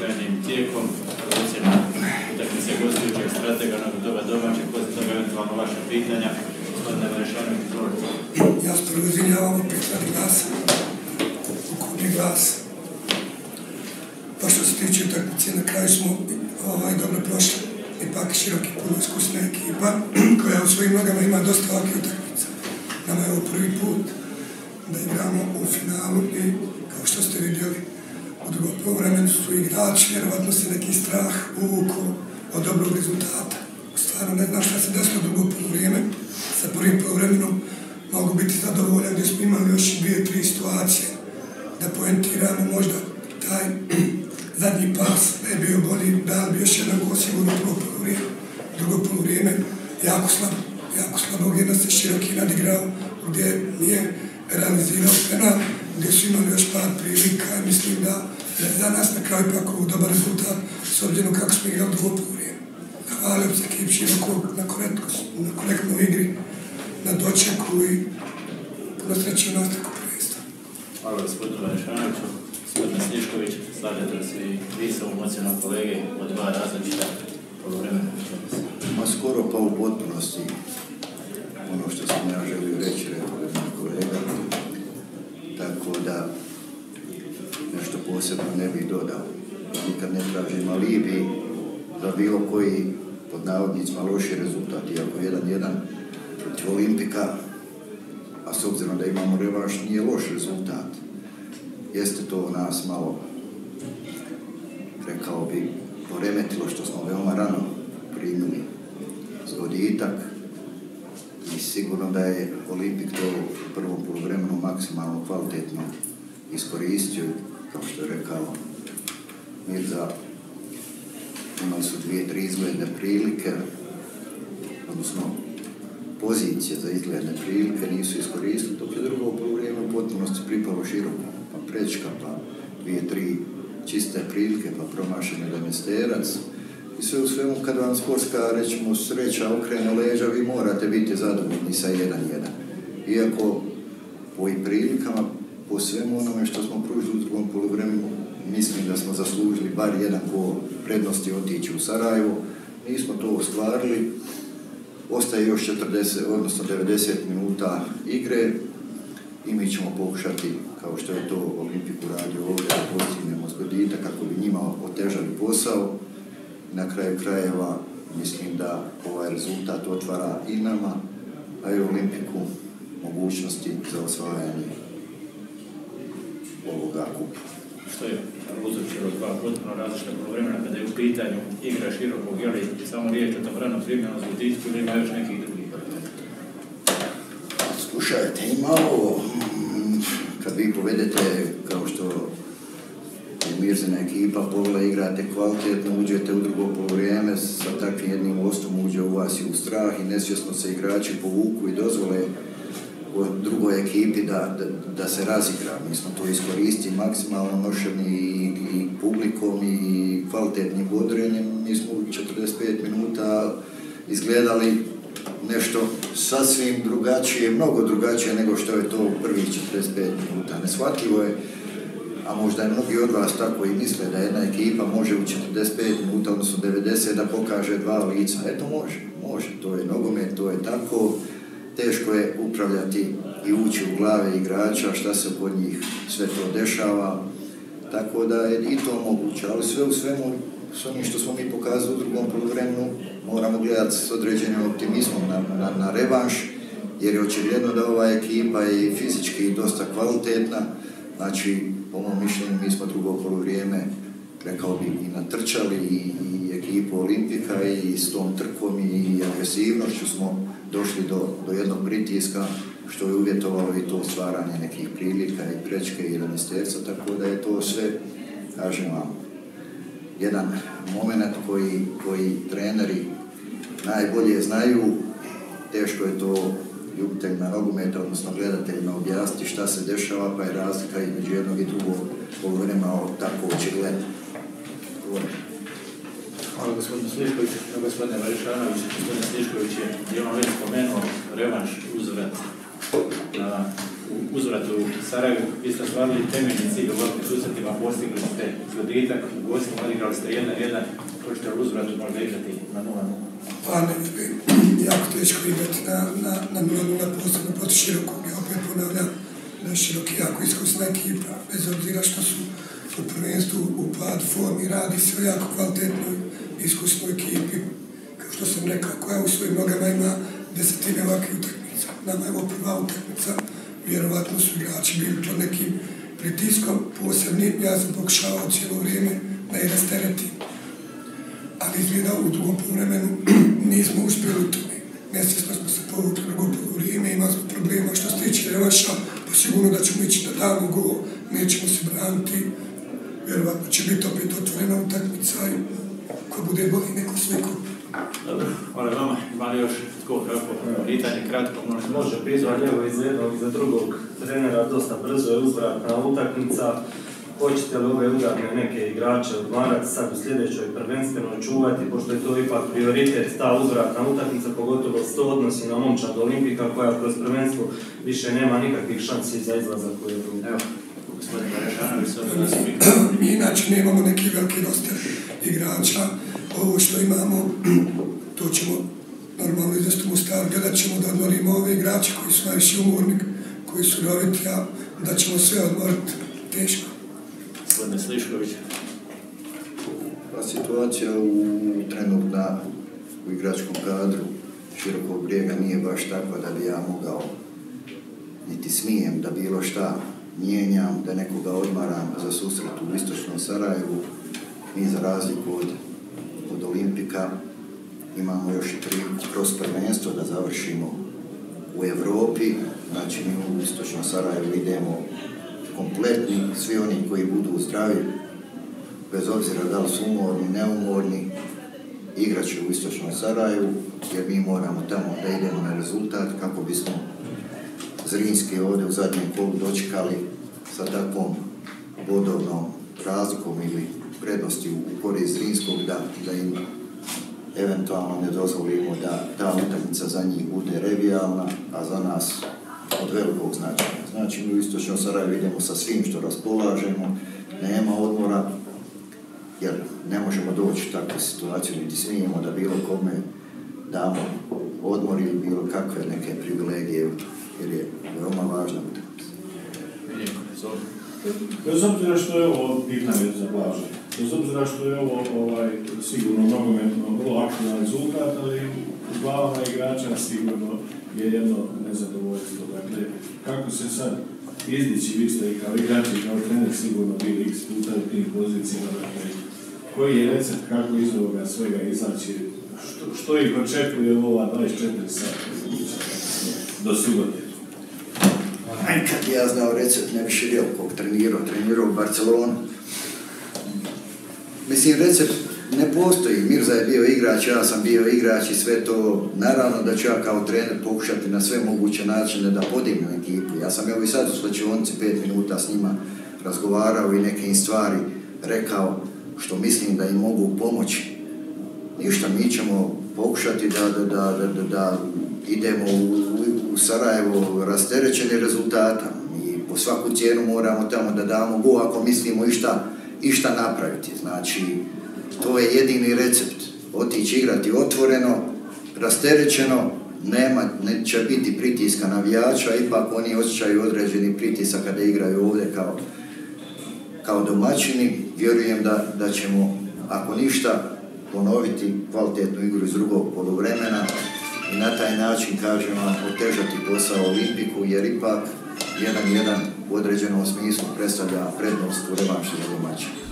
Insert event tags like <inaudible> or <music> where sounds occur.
Običajnim tijekom ocjena utakmice gostujućeg stratega, nakon toga domaćeg, poslije toga eventualno vaše pitanja. Gospodine Marešanović, izvolite. Ja se prvo izvinjavam radi glasa, ukupni glas. Pa što se tiče utakmice, na kraju smo ovaj, dobro prošli. Ipak široki, puno iskusna ekipa koja u svojim nogama ima dosta ovakvih utakmica. Nama je ovo prvi put da igramo u finalu i kao što ste vidjeli, drugom povremenu su igrači, vjerovatno se neki strah uvuku od dobrog rezultata. Stvarno ne znam šta se desilo drugo vrijeme. Sa prvim povremenom mogu biti zadovoljan gdje smo imali još dvije, tri situacije da poentiramo možda taj <clears throat> zadnji pas je bio bolji, da li bi još jedan gol sigurno prvo polovrijeme. Drugo polovrijeme jako slabo, jako slabo gdje nas se široki nadigrao, gdje nije realizirao penal, gdje su imali još par prilika i mislim da je za nas na kraju ipak ovo dobar rezultat s obzirom kako smo igrali drugo polovrijeme. Hvalim se ekip širokog na, na korektnoj igri, na dočeku i puno sreće u nastavku prvenstva. Hvala gospodinu Marešanoviću. Gospodine Slišković, slažete li se i vi sa ocjenom kolege od dva različita polovremena? Ma skoro pa u potpunosti ono što sam ja želio reći, rekao je moj kolega. Tako da nešto posebno ne bih dodao. Nikad ne tražim alibi za bilo koji pod navodnicima loši rezultat, iako jedan jedan protiv Olimpika, a s obzirom da imamo revanš, nije loš rezultat. Jeste to nas malo, rekao bi, poremetilo što smo veoma rano primili zgoditak i sigurno da je Olimpik to u prvom polovremenu maksimalno kvalitetno iskoristio, kao što je rekao Mirza, imali su dvije, tri izgledne prilike, odnosno pozicije za izgledne prilike nisu iskoristili, dok je drugo polovreme u potpunosti pripalo široko, pa prečka, pa dvije, tri čiste prilike, pa promašen mesterac. I sve u svemu, kad vam sportska, rećemo, sreća okrene leđa, vi morate biti zadovoljni sa 1-1. Iako po ovim prilikama, po svemu onome što smo pružili u drugom polovremenu, mislim da smo zaslužili bar jedan gol prednosti otići u Sarajevo. Nismo to ostvarili. Ostaje još 40, odnosno 90 minuta igre i mi ćemo pokušati, kao što je to Olimpiku radio ovdje, da postignemo zgodita kako bi njima otežali posao. Na kraju krajeva mislim da ovaj rezultat otvara i nama, a i Olimpiku mogućnosti za osvajanje ovoga kupa. Što je uzročilo dva potpuno različita vremena kada je u pitanju igra širokog, je li samo riječ o tom rano primjeno zgoditku ili ima još nekih drugih Slušajte, ima ovo, kad vi povedete, kao što je Mirzina ekipa, povela igrate kvalitetno, uđete u drugo povrijeme, sa takvim jednim ostom uđe u vas i u strah i nesvjesno se igrači povuku i dozvole u drugoj ekipi da, da, da, se razigra. Mi smo to iskoristili maksimalno nošeni i, i publikom i kvalitetnim bodrenjem. Mi smo u 45 minuta izgledali nešto sasvim drugačije, mnogo drugačije nego što je to u prvih 45 minuta. Neshvatljivo je, a možda je mnogi od vas tako i misle da jedna ekipa može u 45 minuta, odnosno 90, da pokaže dva lica. Eto može, može, to je nogomet, to je tako. Teško je upravljati i ući u glave igrača, šta se kod njih sve to dešava. Tako da je i to moguće, ali sve u svemu s onim što smo mi pokazali u drugom polovremenu, moramo gledati s određenim optimizmom na, na, revanš, jer je očigledno da ova ekipa je fizički dosta kvalitetna, znači, po mom mišljenju, mi smo drugo polovrijeme, rekao bi, i natrčali i, i ekipu Olimpika i s tom trkom i agresivnošću smo došli do, do jednog pritiska, što je uvjetovalo i to stvaranje nekih prilika i prečke i ranisterca, tako da je to sve, kažem vam, jedan moment koji, koji treneri najbolje znaju, teško je to ljubiteljima nogometa, odnosno gledateljima objasniti šta se dešava, pa je razlika između jednog i drugog polovremena tako očigledno. Hvala gospodinu Sliškoviću, gospodine Marišanović, gospodin Slišković je dijelom već spomenuo revanš uzvrat na, u Sarajevu, vi ste ostvarili temeljni cilj u ovakvim susretima, postigli ste zgoditak, u gostima odigrali ste jedan jedan, hoćete uzvratu možda igrati na 0-0? Pa ne jako teško igrati na, na, na 0-0 posebno protiv širokog. Ja opet ponavljam je široki jako iskusna ekipa, bez obzira što su u prvenstvu u pad formi radi se o jako kvalitetnoj iskusnoj ekipi. Kao što sam rekao, koja u svojim nogama ima desetine ovakvih utakmica. Nama je ovo prva utakmica, vjerovatno su igrači bili pod nekim pritiskom posebnim. Ja sam pokušavao cijelo vrijeme da je rasteretim. Ali izgleda u drugom povremenu <clears throat> nismo uspjeli u tome. Nesvjesno smo se povukli drugo vrijeme, imali smo problema što se tiče revaša, pa sigurno da ćemo ići da damo gol, nećemo se braniti. Vjerovatno će biti opet otvorena utakmica i ko bude bolji neko sve kupi. Dobro, hvala vama. Ima li još tko kako pitanje, kratko, možete Može pitanje, evo iz jednog i za drugog trenera, dosta brzo je uzvratna utakmica. Hoćete li ove udarne neke igrače odmarati sad u sljedećoj prvenstveno čuvati, pošto je to ipak prioritet, ta uzvratna utakmica, pogotovo se to odnosi na momčad Olimpika koja kroz prvenstvo više nema nikakvih šansi za izlazak u Evropu. Evo, gospodin Marešanović, s obzirom da su mikrofoni. Mi inače nemamo neki veliki roster igrača. Ovo što imamo, <clears throat> to ćemo normalno izvesti u Mostar, gledat ćemo da odmorimo ove igrače koji su najviše umorni, koji su roviti, a da ćemo sve odmoriti teško. Gospodine Slišković, Pa situacija u trenutna u igračkom kadru širokog brijega nije baš takva da bi ja mogao niti smijem da bilo šta mijenjam, da nekoga odmaram za susret u istočnom Sarajevu. Mi za razliku od, imamo još i tri kroz prvenstvo da završimo u Europi. Znači mi u istočnom Sarajevu idemo kompletni, svi oni koji budu zdravi, bez obzira da li su umorni, neumorni, igrat u istočnom Sarajevu, jer mi moramo tamo da idemo na rezultat kako bismo Zrinski ovdje u zadnjem kolu dočekali sa takvom bodovnom razlikom ili prednosti u korist Zrinskog da, da im eventualno ne dozvolimo da ta utakmica za njih bude revijalna, a za nas od velikog značaja. Znači mi u istočnom Sarajevu idemo sa svim što raspolažemo, nema odmora, jer ne možemo doći u takvu situaciju, niti smijemo da bilo kome damo odmor ili bilo kakve neke privilegije, jer je veoma važna utakmica. Bez obzira što je ovo pitanje za bez obzira što je ovo ovaj, sigurno nogometno vrlo aktivan rezultat, ali u glavama igrača sigurno je jedno nezadovoljstvo. Dakle, kako se sad izdići, vi ste i kao igrač i kao trener sigurno bili x puta u tim pozicijama, dakle, koji je recept kako iz ovoga svega izaći, što, što ih očekuje ova 24 sata do subote. Kad bi ja znao recept, ne bi širio kog trenirao, trenirao u Barcelonu. Mislim, recept ne postoji. Mirza je bio igrač, ja sam bio igrač i sve to. Naravno da ću ja kao trener pokušati na sve moguće načine da podignem ekipu. Ja sam evo i sad u slačionici pet minuta s njima razgovarao i neke im stvari rekao što mislim da im mogu pomoći. Ništa, mi ćemo pokušati da, da, da, da, idemo u, u, Sarajevo rasterećeni rezultata. Mi po svaku cijenu moramo tamo da damo go ako mislimo išta, išta napraviti. Znači, to je jedini recept. Otići igrati otvoreno, rasterećeno, nema, neće biti pritiska navijača, ipak oni osjećaju određeni pritisak kada igraju ovdje kao, kao domaćini. Vjerujem da, da ćemo, ako ništa, ponoviti kvalitetnu igru iz drugog poluvremena i na taj način, kažem vam, otežati posao Olimpiku, jer ipak 1-1 u određenom smislu predstavlja prednost u revanšu za domaćinu.